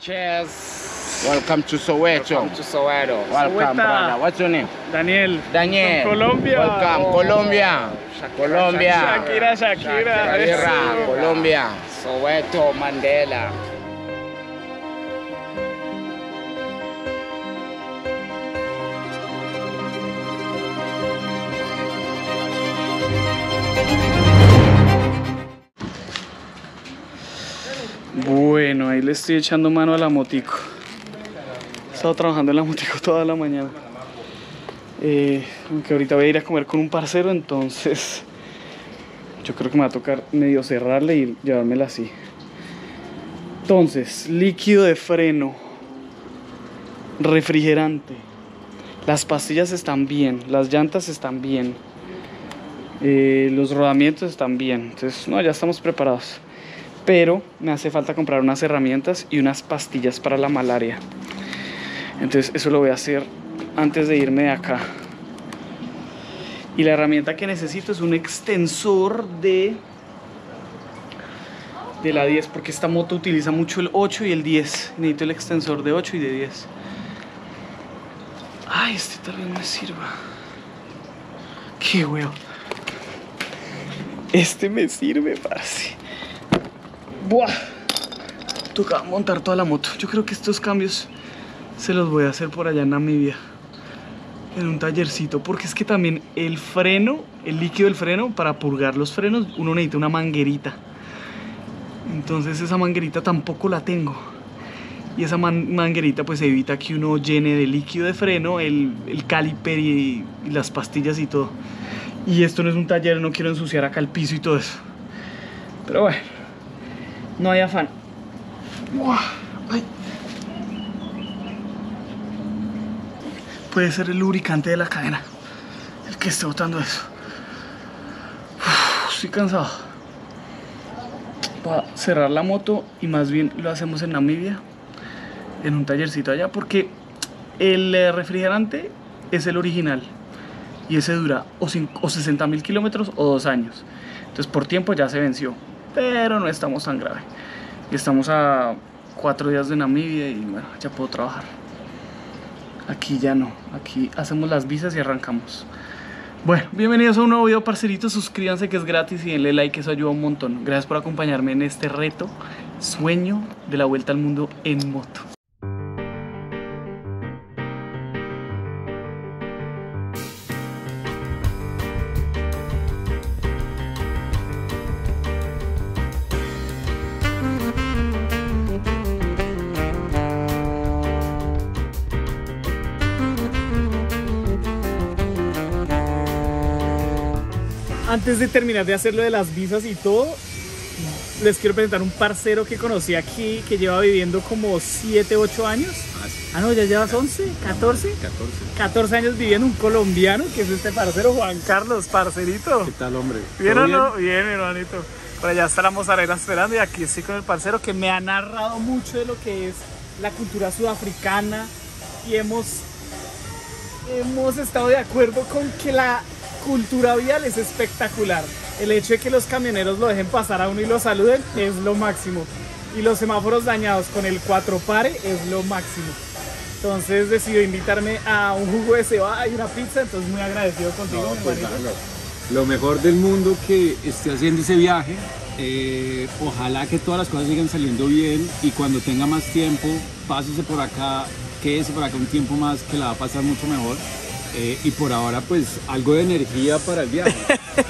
Cheers. Welcome to Soweto. Welcome to Soweto. Welcome, Soweta. brother. What's your name? Daniel. Daniel. From Colombia. Welcome, Oh. Colombia. Colombia. Shakira, Shakira. Shakira, Eso. Colombia. Soweto Mandela. Estoy echando mano a la motico. He estado trabajando en la motico toda la mañana. Eh, aunque ahorita voy a ir a comer con un parcero, entonces yo creo que me va a tocar medio cerrarle y llevármela así. Entonces, líquido de freno, refrigerante, las pastillas están bien, las llantas están bien, eh, los rodamientos están bien. Entonces, no, ya estamos preparados pero me hace falta comprar unas herramientas y unas pastillas para la malaria. Entonces eso lo voy a hacer antes de irme de acá. Y la herramienta que necesito es un extensor de de la 10 porque esta moto utiliza mucho el 8 y el 10. Necesito el extensor de 8 y de 10. Ay, este tal vez me sirva. Qué huevo. Este me sirve, parce. Buah. Toca montar toda la moto. Yo creo que estos cambios se los voy a hacer por allá en Namibia. En un tallercito. Porque es que también el freno, el líquido del freno, para purgar los frenos, uno necesita una manguerita. Entonces esa manguerita tampoco la tengo. Y esa man- manguerita pues evita que uno llene de líquido de freno el, caliper y las pastillas y todo. Y esto no es un taller, no quiero ensuciar acá el piso y todo eso. Pero bueno. No hay afán. Puede ser el lubricante de la cadena el que esté botando eso. Estoy cansado. A cerrar la moto y más bien lo hacemos en Namibia, en un tallercito allá, porque el refrigerante es el original y ese dura o, o 60 mil kilómetros o dos años. Entonces por tiempo ya se venció, pero no estamos tan grave. Estamos a cuatro días de Namibia y bueno, ya puedo trabajar. Aquí ya no, aquí hacemos las visas y arrancamos. Bueno, bienvenidos a un nuevo video, parceritos. Suscríbanse que es gratis y denle like, eso ayuda un montón. Gracias por acompañarme en este reto, sueño de la vuelta al mundo en moto. Antes de terminar de hacer lo de las visas y todo, les quiero presentar un parcero que conocí aquí que lleva viviendo como 7, 8 años. Ah, no, ya llevas 11, 14. 14. 14 años viviendo un colombiano que es este parcero Juan Carlos, parcerito. ¿Qué tal, hombre? ¿Bien ¿Todo o no? Bien, mi hermanito. Por allá está la mozzarella esperando y aquí estoy con el parcero que me ha narrado mucho de lo que es la cultura sudafricana y hemos, hemos estado de acuerdo con que la cultura vial es espectacular. El hecho de que los camioneros lo dejen pasar a uno y lo saluden es lo máximo. Y los semáforos dañados con el cuatro pare es lo máximo. Entonces decidió invitarme a un jugo de cebada y una pizza, entonces muy agradecido contigo. No, mi pues lo mejor del mundo que esté haciendo ese viaje. eh, ojalá que todas las cosas sigan saliendo bien y cuando tenga más tiempo, pásese por acá, quédese por acá un tiempo más que la va a pasar mucho mejor. Eh, y por ahora, pues algo de energía para el viaje.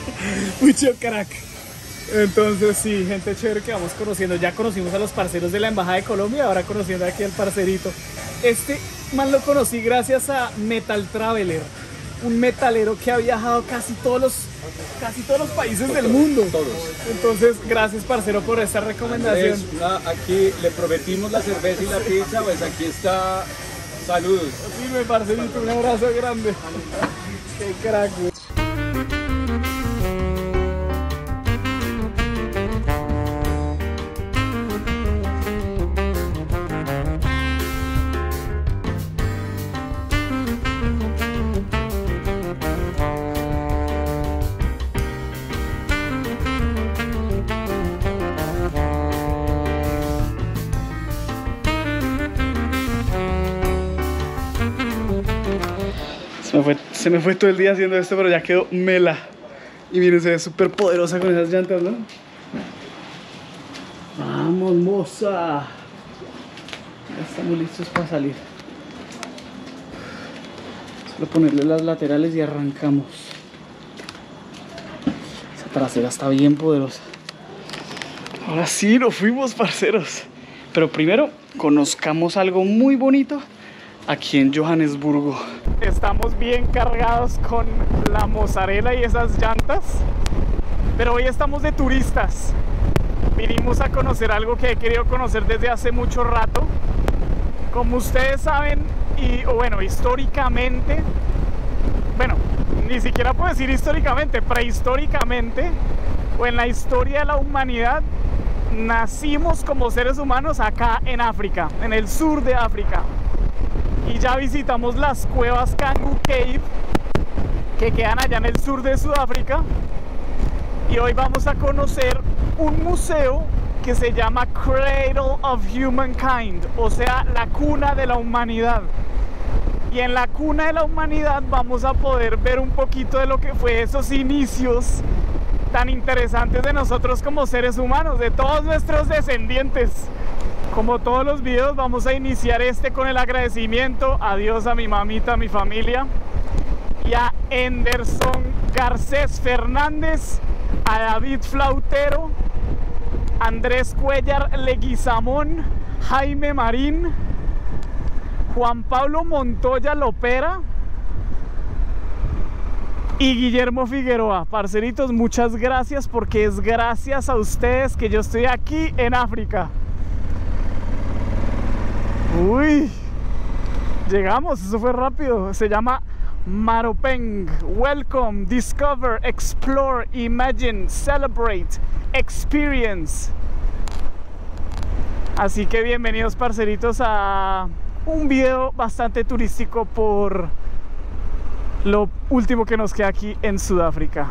Mucho crack. Entonces sí, gente chévere que vamos conociendo. Ya conocimos a los parceros de la Embajada de Colombia, ahora conociendo aquí al parcerito. Este man lo conocí gracias a Metal Traveler, un metalero que ha viajado casi todos los, casi todos los países del mundo. Todos. Entonces, gracias parcero por esta recomendación. Andrés, aquí le prometimos la cerveza y la pizza, pues aquí está. Saludos. Firme, parcerito, un abrazo grande. Qué crack, güey. Se me, fue, todo el día haciendo esto, pero ya quedó mela. Y miren, se ve súper poderosa con esas llantas, ¿no? Vamos, moza. Ya estamos listos para salir. Solo ponerle las laterales y arrancamos. Esa trasera está bien poderosa. Ahora sí, nos fuimos, parceros. Pero primero, conozcamos algo muy bonito aquí en Johannesburgo. Estamos bien cargados con la mozzarella y esas llantas. Pero hoy estamos de turistas. Vinimos a conocer algo que he querido conocer desde hace mucho rato. Como ustedes saben, y o bueno, históricamente, bueno, ni siquiera puedo decir históricamente, prehistóricamente, o en la historia de la humanidad, nacimos como seres humanos acá en África, en el sur de África. Y ya visitamos las cuevas Kangu Cave, que quedan allá en el sur de Sudáfrica. Y hoy vamos a conocer un museo que se llama Cradle of Humankind, o sea, la cuna de la humanidad. Y en la cuna de la humanidad vamos a poder ver un poquito de lo que fue esos inicios tan interesantes de nosotros como seres humanos, de todos nuestros descendientes. Como todos los videos, vamos a iniciar este con el agradecimiento a Dios, a mi mamita, a mi familia y a Enderson Garcés Fernández, a David Flautero, Andrés Cuellar Leguizamón, Jaime Marín, Juan Pablo Montoya Lopera y Guillermo Figueroa. Parceritos, muchas gracias porque es gracias a ustedes que yo estoy aquí en África. Uy, llegamos, eso fue rápido. Se llama Maropeng. Welcome, discover, explore, imagine, celebrate, experience. Así que bienvenidos parceritos a un video bastante turístico por lo último que nos queda aquí en Sudáfrica.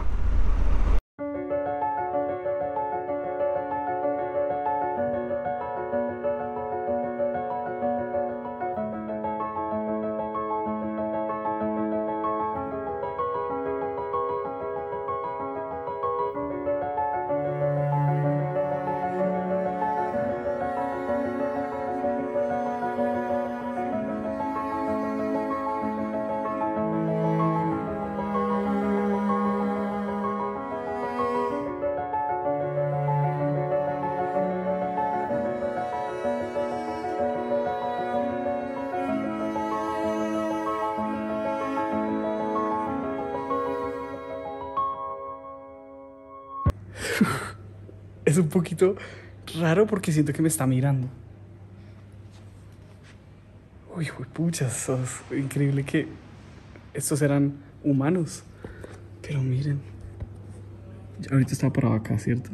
Un poquito raro porque siento que me está mirando. Uy, puchas, increíble que estos eran humanos. Pero miren. Ahorita estaba parado acá, ¿cierto?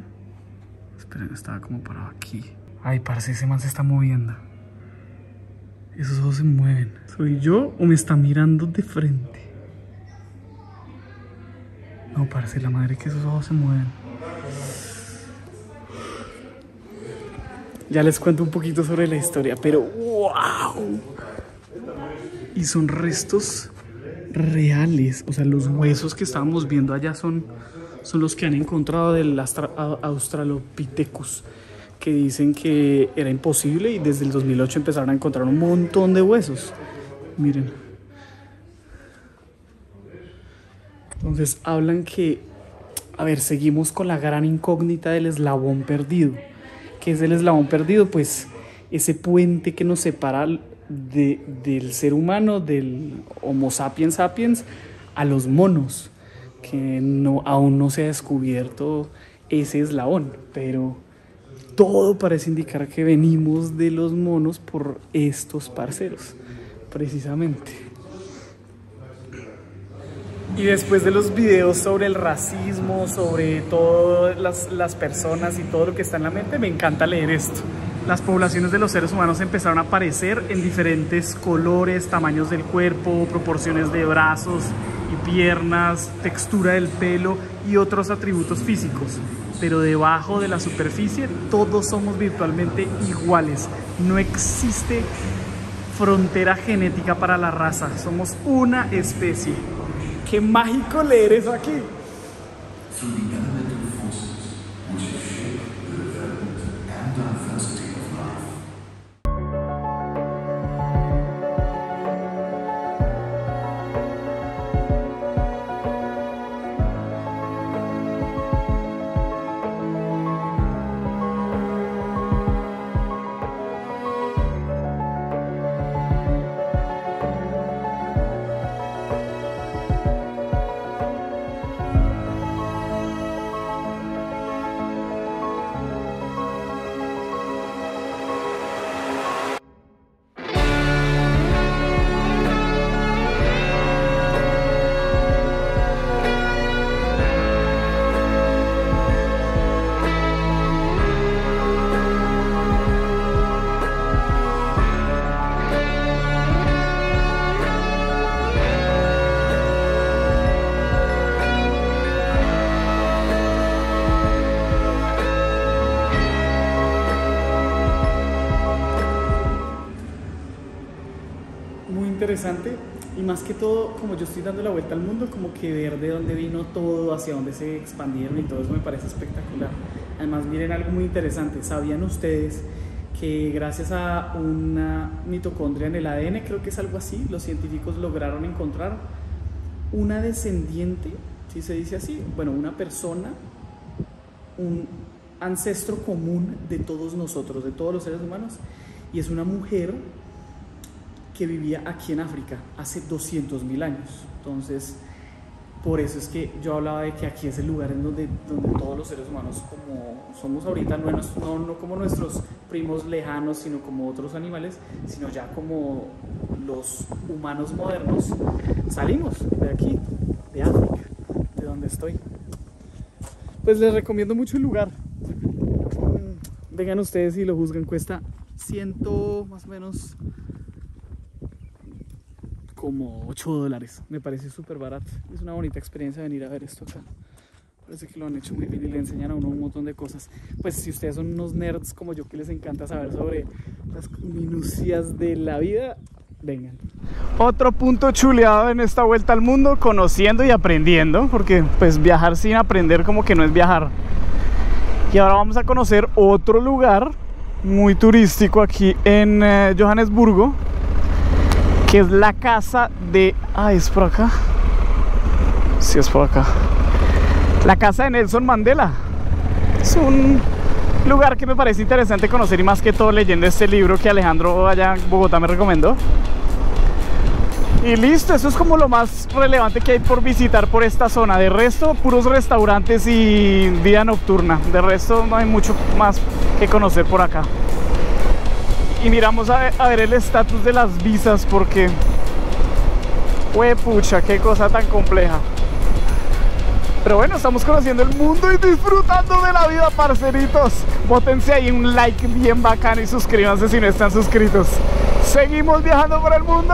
Esperen, estaba como parado aquí. Ay, parece ese man se está moviendo. Esos ojos se mueven. ¿Soy yo o me está mirando de frente? No, parece la madre que esos ojos se mueven. Ya les cuento un poquito sobre la historia, pero wow. Y son restos reales, o sea, los huesos que estábamos viendo allá son, son los que han encontrado del Australopithecus, que dicen que era imposible y desde el 2008 empezaron a encontrar un montón de huesos. Miren. Entonces hablan que, a ver, seguimos con la gran incógnita del eslabón perdido. ¿Qué es el eslabón perdido? Pues ese puente que nos separa de- del ser humano, del Homo sapiens sapiens, a los monos, que no, aún no se ha descubierto ese eslabón, pero todo parece indicar que venimos de los monos por estos parceros, precisamente. Y después de los videos sobre el racismo, sobre todas las, personas y todo lo que está en la mente, me encanta leer esto. Las poblaciones de los seres humanos empezaron a aparecer en diferentes colores, tamaños del cuerpo, proporciones de brazos y piernas, textura del pelo y otros atributos físicos. Pero debajo de la superficie todos somos virtualmente iguales. No existe frontera genética para la raza. Somos una especie. Qué mágico leer eso aquí. Interesante y más que todo, como yo estoy dando la vuelta al mundo, como que ver de dónde vino todo, hacia dónde se expandieron y todo eso me parece espectacular. Además, miren algo muy interesante, ¿sabían ustedes que gracias a una mitocondria en el ADN, creo que es algo así, los científicos lograron encontrar una descendiente, si se dice así, bueno, una persona, un ancestro común de todos nosotros, de todos los seres humanos, y es una mujer que vivía aquí en África hace 200 mil años. Entonces, por eso es que yo hablaba de que aquí es el lugar en donde, donde todos los seres humanos, como somos ahorita, no, no, no como nuestros primos lejanos, sino como otros animales, sino ya como los humanos modernos, salimos de aquí, de África, de donde estoy. Pues les recomiendo mucho el lugar. Vengan ustedes y lo juzgan, cuesta ciento más o menos como 8 dólares. Me parece súper barato. Es una bonita experiencia venir a ver esto acá. Parece que lo han hecho muy bien y le enseñan a uno un montón de cosas. Pues si ustedes son unos nerds como yo que les encanta saber sobre las minucias de la vida, vengan. Otro punto chuleado en esta vuelta al mundo, conociendo y aprendiendo, porque pues viajar sin aprender como que no es viajar. Y ahora vamos a conocer otro lugar muy turístico aquí en eh, Johannesburgo, que es la casa de... Ah, es por acá. Sí, es por acá. La casa de Nelson Mandela. Es un lugar que me parece interesante conocer y más que todo leyendo este libro que Alejandro allá en Bogotá me recomendó. Y listo, eso es como lo más relevante que hay por visitar por esta zona. De resto, puros restaurantes y vida nocturna. De resto, no hay mucho más que conocer por acá. Y miramos a ver, el estatus de las visas porque... Pucha, qué cosa tan compleja. Pero bueno, estamos conociendo el mundo y disfrutando de la vida, parceritos. Bótense ahí un like bien bacano y suscríbanse si no están suscritos. Seguimos viajando por el mundo.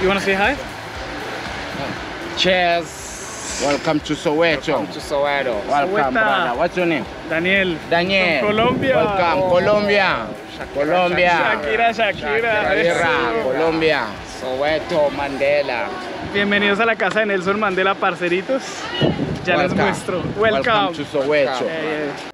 You wanna say hi? Cheers. Welcome to Soweto. Welcome to Soweto. Welcome, Soweto. brother. What's your name? Daniel. Daniel. From Colombia. Welcome, Oh. Colombia. Colombia. Shakira, Shakira. Shakira. Colombia. Soweto Mandela. Bienvenidos a la casa de Nelson Mandela, parceritos. Ya les Welcome. muestro. Welcome. to Soweto. Eh, Es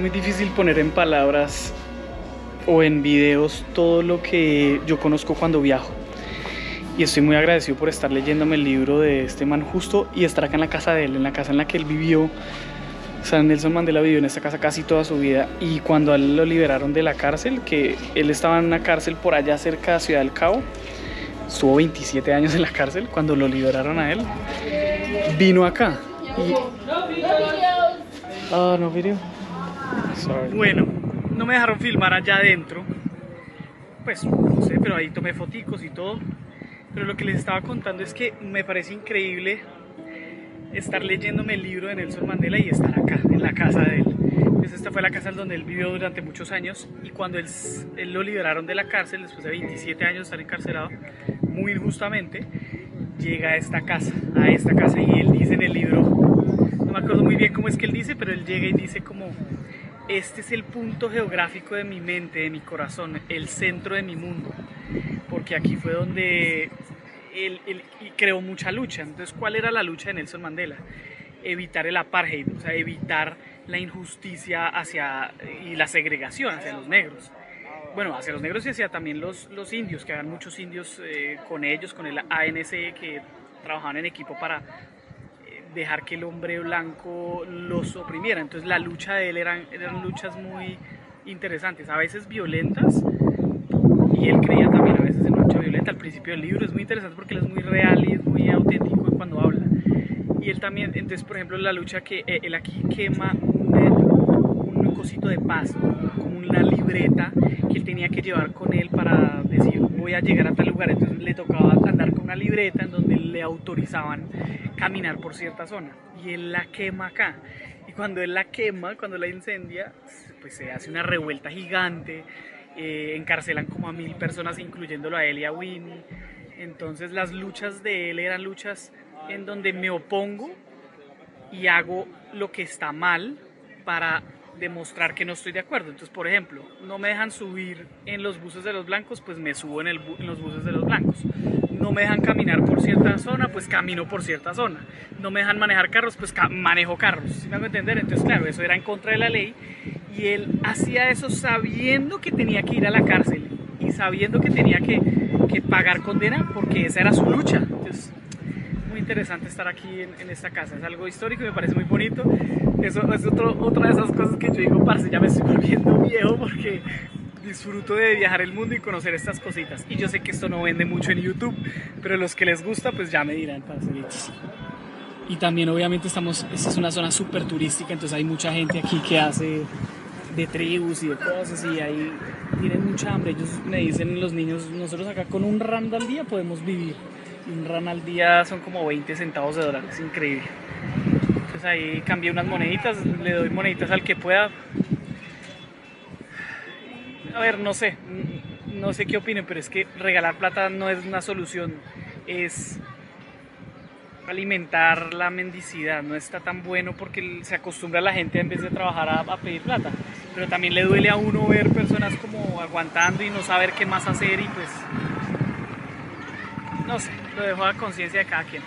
muy difícil poner en palabras o en videos todo lo que yo conozco cuando viajo. Y estoy muy agradecido por estar leyéndome el libro de este man justo y estar acá en la casa de él, en la casa en la que él vivió. O sea, Nelson Mandela vivió en esta casa casi toda su vida y cuando a él lo liberaron de la cárcel, que él estaba en una cárcel por allá cerca de Ciudad del Cabo, estuvo 27 años en la cárcel, cuando lo liberaron a él, vino acá. Y... Ah, no video. Bueno, no me dejaron filmar allá adentro. Pues no sé, pero ahí tomé foticos y todo. Pero lo que les estaba contando es que me parece increíble estar leyéndome el libro de Nelson Mandela y estar acá, en la casa de él. Pues esta fue la casa donde él vivió durante muchos años y cuando él, él lo liberaron de la cárcel, después de 27 años de estar encarcelado, muy injustamente, llega a esta casa, a esta casa y él dice en el libro, no me acuerdo muy bien cómo es que él dice, pero él llega y dice como, este es el punto geográfico de mi mente, de mi corazón, el centro de mi mundo, porque aquí fue donde creó mucha lucha. Entonces, ¿cuál era la lucha de Nelson Mandela? Evitar el apartheid, o sea, evitar la injusticia hacia, y la segregación hacia los negros. Bueno, hacia los negros y hacia también los, indios, que habían muchos indios eh, con ellos, con el ANC, que trabajaban en equipo para dejar que el hombre blanco los oprimiera. Entonces la lucha de él eran, eran luchas muy interesantes, a veces violentas, y él creía también a veces en lucha violenta. Al principio del libro es muy interesante porque él es muy real y es muy auténtico cuando habla. Y él también, entonces por ejemplo la lucha que eh, él aquí quema un, un cosito de paz, una libreta que él tenía que llevar con él para decir voy a llegar a tal lugar. Entonces le tocaba andar con una libreta en donde le autorizaban caminar por cierta zona. Y él la quema acá. Y cuando él la quema, cuando la incendia, pues se hace una revuelta gigante. Eh, encarcelan como a mil personas, incluyéndolo a él y a Winnie. Entonces las luchas de él eran luchas en donde me opongo y hago lo que está mal para demostrar que no estoy de acuerdo. Entonces, por ejemplo, no me dejan subir en los buses de los blancos, pues me subo en, el en, los buses de los blancos. No me dejan caminar por cierta zona, pues camino por cierta zona. No me dejan manejar carros, pues manejo carros. ¿Sí me hago entender? Entonces, claro, eso era en contra de la ley y él hacía eso sabiendo que tenía que ir a la cárcel y sabiendo que tenía que, que pagar condena porque esa era su lucha. Entonces, muy interesante estar aquí en, en, esta casa. Es algo histórico y me parece muy bonito. Eso es otro, otra de esas cosas que yo digo, parce, ya me estoy volviendo viejo porque disfruto de viajar el mundo y conocer estas cositas. Y yo sé que esto no vende mucho en YouTube, pero los que les gusta, pues ya me dirán, parce. Y también obviamente estamos, esta es una zona súper turística, entonces hay mucha gente aquí que hace de tribus y de cosas y ahí tienen mucha hambre. Ellos me dicen los niños, nosotros acá con un rand al día podemos vivir. Un rand al día son como 20 centavos de dólar, es increíble. Entonces ahí cambié unas moneditas, le doy moneditas al que pueda. A ver, no sé, no sé qué opinen, pero es que regalar plata no es una solución, es alimentar la mendicidad, no está tan bueno porque se acostumbra a la gente en vez de trabajar a, pedir plata, pero también le duele a uno ver personas como aguantando y no saber qué más hacer y pues no sé, lo dejo a conciencia de cada quien.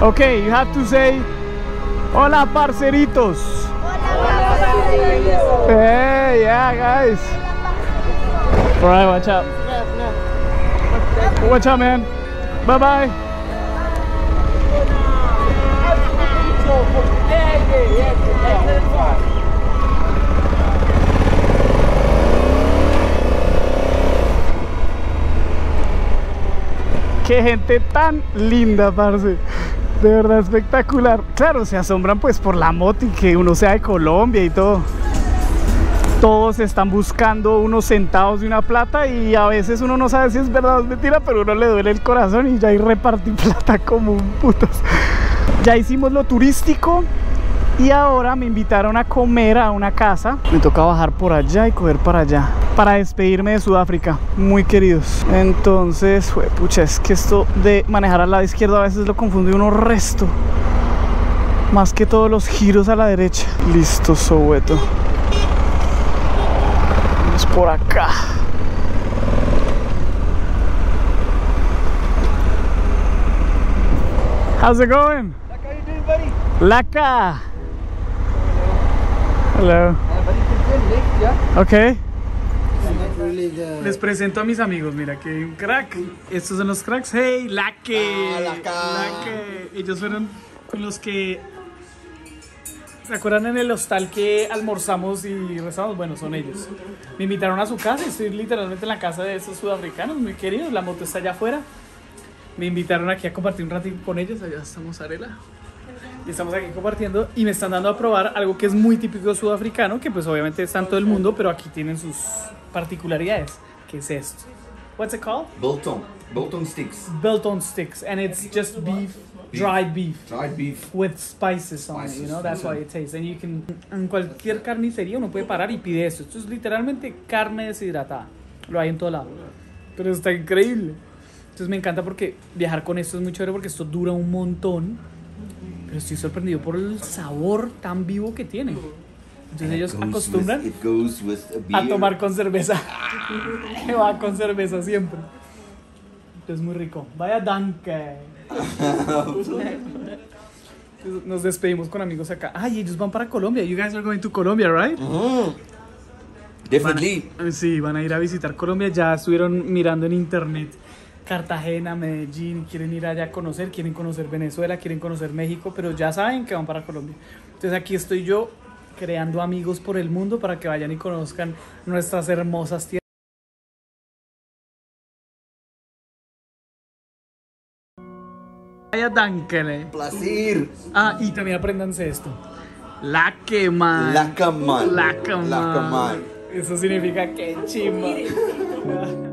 Ok, you have to say hola parceritos. Hola parceritos. Hey, yeah guys. Alright, watch out. Watch out man. Bye bye. Qué gente tan linda, parce. De verdad espectacular. Claro, se asombran pues por la moto y que uno sea de Colombia y todo. Todos están buscando unos centavos de una plata y a veces uno no sabe si es verdad o es mentira, pero uno le duele el corazón y ya hay repartir plata como un putos. Ya hicimos lo turístico y ahora me invitaron a comer a una casa. Me toca bajar por allá y coger para allá para despedirme de Sudáfrica, muy queridos. Entonces, fue pucha, es que esto de manejar al lado izquierdo a veces lo confunde uno resto. Más que todos los giros a la derecha. Listo, Soweto. Vamos por acá. How's it going? Like how you doing, buddy? Laka. Hello. Uh, buddy, next, yeah? Okay. Les presento a mis amigos, mira que hay un crack. Estos son los cracks. Hey, Laque. Ah, Laca. Laque. Ellos fueron con los que ¿Se acuerdan en el hostal que almorzamos y rezamos? Bueno, son ellos. Me invitaron a su casa y estoy literalmente en la casa de esos sudafricanos muy queridos. La moto está allá afuera. Me invitaron aquí a compartir un ratito con ellos. Allá está Mozzarella. Y estamos aquí compartiendo y me están dando a probar algo que es muy típico sudafricano, que pues obviamente está en todo el mundo, pero aquí tienen sus particularidades. ¿Qué es esto? What's it called? Biltong. Biltong sticks. Biltong sticks, and it's just beef, dried beef. Dried beef. with spices on it, you know, that's why it tastes. And you can, en cualquier carnicería uno puede parar y pide esto. Esto es literalmente carne deshidratada. Lo hay en todo lado. Pero está increíble. Entonces me encanta porque viajar con esto es muy chévere porque esto dura un montón. Pero estoy sorprendido por el sabor tan vivo que tiene. Entonces ellos acostumbran with- a a tomar con cerveza. que va con cerveza siempre. Es muy rico. Vaya danke. Nos despedimos con amigos acá. Ay, ellos van para Colombia. You guys are going to Colombia, right? Definitely. Sí, van a ir a visitar Colombia. Ya estuvieron mirando en internet Cartagena, Medellín. Quieren ir allá a conocer. Quieren conocer Venezuela. Quieren conocer México. Pero ya saben que van para Colombia. Entonces aquí estoy yo creando amigos por el mundo para que vayan y conozcan nuestras hermosas tierras. Vaya dankele. Placer. Ah, y también apréndanse esto. La quema. Lacaman. La quema. Lacaman. Eso significa que chimba.